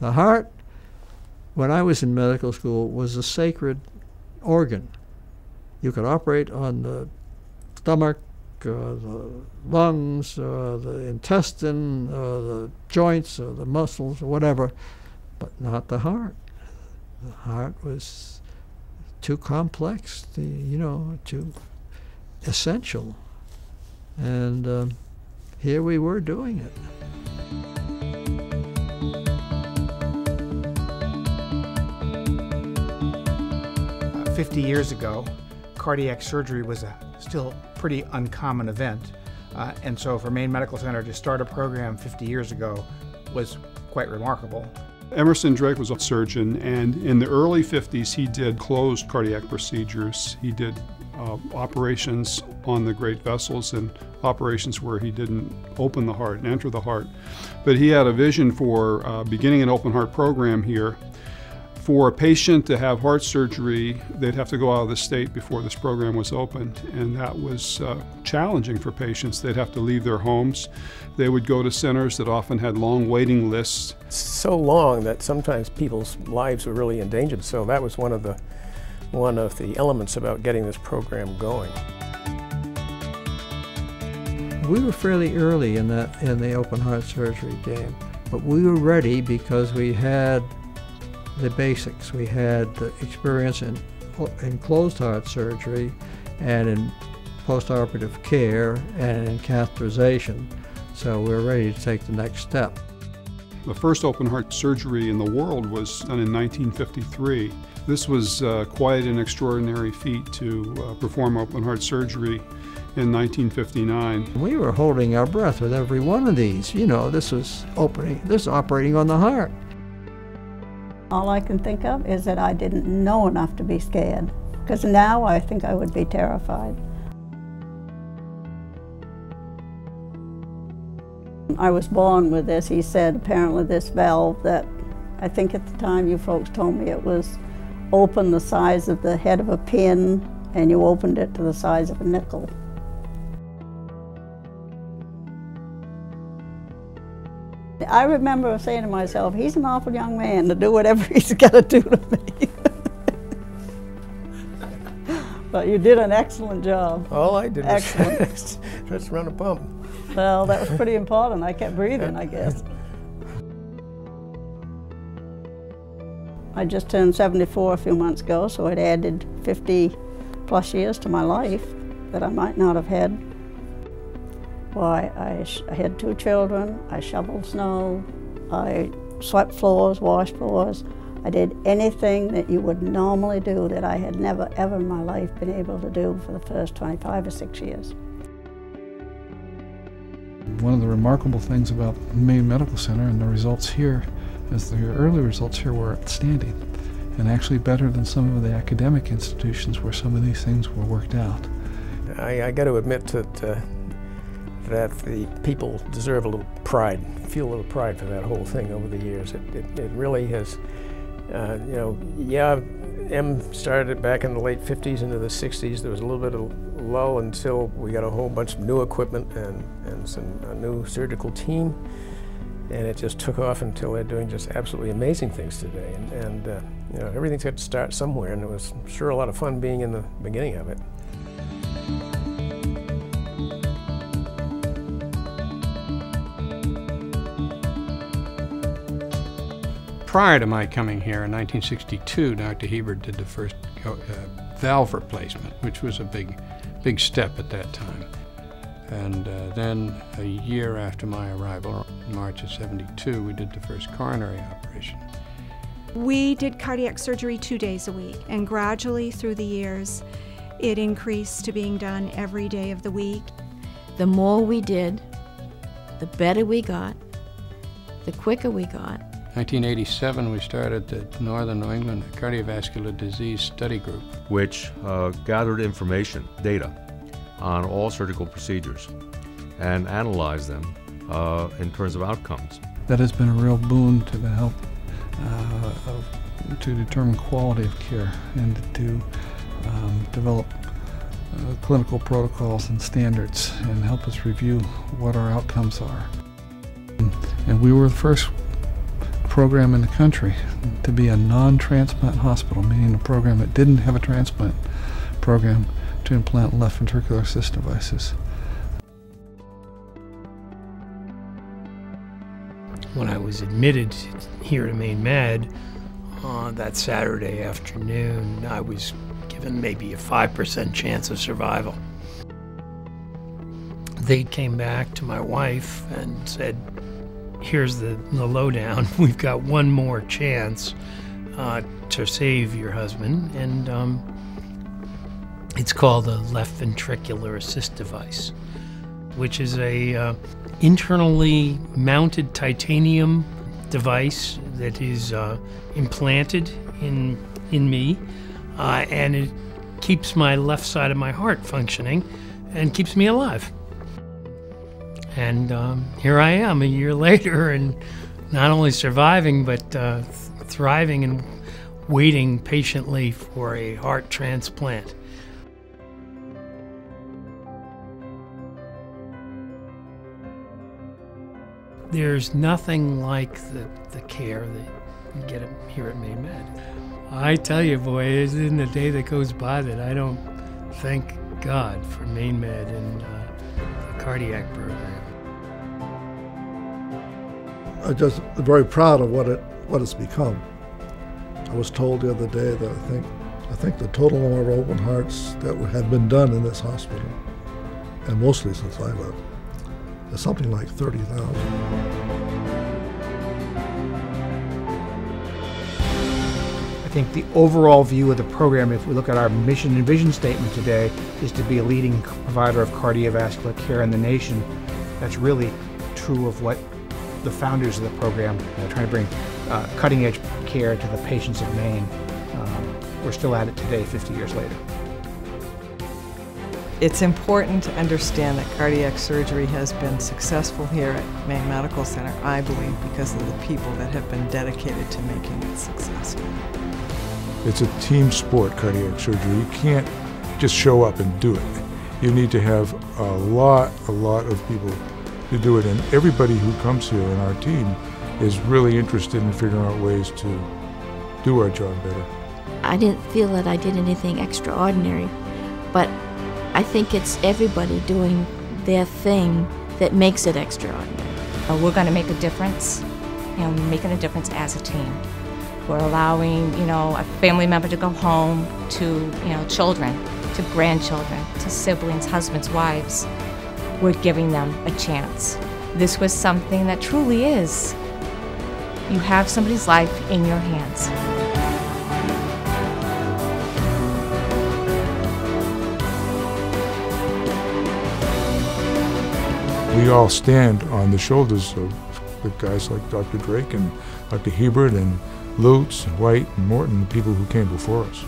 The heart, when I was in medical school, was a sacred organ. You could operate on the stomach, uh, the lungs, uh, the intestine, uh, the joints, or the muscles, or whatever, but not the heart. The heart was too complex, the, you know, too essential. And um, here we were doing it. 50 years ago, cardiac surgery was a still pretty uncommon event. Uh, and so for Maine Medical Center to start a program 50 years ago was quite remarkable. Emerson Drake was a surgeon, and in the early 50s, he did closed cardiac procedures. He did uh, operations on the great vessels and operations where he didn't open the heart and enter the heart. But he had a vision for uh, beginning an open heart program here for a patient to have heart surgery, they'd have to go out of the state before this program was opened, and that was uh, challenging for patients. They'd have to leave their homes. They would go to centers that often had long waiting lists. So long that sometimes people's lives were really endangered. So that was one of the one of the elements about getting this program going. We were fairly early in that in the open heart surgery game, but we were ready because we had the basics. We had the experience in, in closed heart surgery and in postoperative care and in catheterization. So we were ready to take the next step. The first open heart surgery in the world was done in 1953. This was uh, quite an extraordinary feat to uh, perform open heart surgery in 1959. We were holding our breath with every one of these. You know, this was opening, this was operating on the heart. All I can think of is that I didn't know enough to be scared, because now I think I would be terrified. I was born with this, he said, apparently this valve that I think at the time you folks told me it was open the size of the head of a pin and you opened it to the size of a nickel. I remember saying to myself, he's an awful young man to do whatever he's got to do to me. but you did an excellent job. All I did was Excellent. just run a pump. Well, that was pretty important. I kept breathing, I guess. I just turned 74 a few months ago, so it added 50 plus years to my life that I might not have had. Why, I, I had two children, I shoveled snow, I swept floors, washed floors. I did anything that you would normally do that I had never ever in my life been able to do for the first 25 or six years. One of the remarkable things about Maine Medical Center and the results here is the early results here were outstanding and actually better than some of the academic institutions where some of these things were worked out. I, I got to admit that uh, that the people deserve a little pride, feel a little pride for that whole thing over the years. It, it, it really has, uh, you know, yeah, M started it back in the late 50s into the 60s. There was a little bit of lull until we got a whole bunch of new equipment and, and some a new surgical team. And it just took off until they're doing just absolutely amazing things today. And, and uh, you know, everything's got to start somewhere, and it was sure a lot of fun being in the beginning of it. Prior to my coming here in 1962, Dr. Hebert did the first uh, valve replacement, which was a big, big step at that time. And uh, then a year after my arrival, in March of 72, we did the first coronary operation. We did cardiac surgery two days a week, and gradually through the years, it increased to being done every day of the week. The more we did, the better we got, the quicker we got. 1987, we started the Northern New England Cardiovascular Disease Study Group. which uh, gathered information, data, on all surgical procedures and analyzed them uh, in terms of outcomes. That has been a real boon to the health, uh, of, to determine quality of care and to um, develop uh, clinical protocols and standards and help us review what our outcomes are. And we were the first program in the country to be a non-transplant hospital, meaning a program that didn't have a transplant program to implant left ventricular assist devices. When I was admitted here to Maine Med uh, that Saturday afternoon, I was given maybe a 5% chance of survival. They came back to my wife and said, Here's the, the lowdown. We've got one more chance uh, to save your husband, and um, it's called a left ventricular assist device, which is a uh, internally mounted titanium device that is uh, implanted in in me, uh, and it keeps my left side of my heart functioning, and keeps me alive. And um, here I am a year later, and not only surviving but uh, th- thriving and waiting patiently for a heart transplant. There's nothing like the, the care that you get here at Maine Med. I tell you, boy, it isn't a day that goes by that I don't thank God for Maine Med and uh, the cardiac program. I'm just very proud of what it what it's become. I was told the other day that I think I think the total number of open hearts that had been done in this hospital, and mostly since I left, is something like 30,000. I think the overall view of the program, if we look at our mission and vision statement today, is to be a leading provider of cardiovascular care in the nation. That's really true of what the founders of the program are trying to bring uh, cutting edge care to the patients of Maine. Um, we're still at it today, 50 years later. It's important to understand that cardiac surgery has been successful here at Maine Medical Center, I believe, because of the people that have been dedicated to making it successful. It's a team sport, cardiac surgery. You can't just show up and do it. You need to have a lot, a lot of people to do it. And everybody who comes here in our team is really interested in figuring out ways to do our job better. I didn't feel that I did anything extraordinary, but I think it's everybody doing their thing that makes it extraordinary. Uh, we're going to make a difference, you know, making a difference as a team. We're allowing, you know, a family member to go home to, you know, children, to grandchildren, to siblings, husbands, wives. We're giving them a chance. This was something that truly is. You have somebody's life in your hands. We all stand on the shoulders of the guys like Dr. Drake and Dr. Hebert and Lutz and White and Morton, the people who came before us.